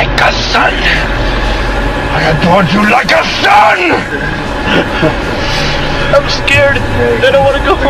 like a son. I adored you like a son. I'm scared. I don't want to go.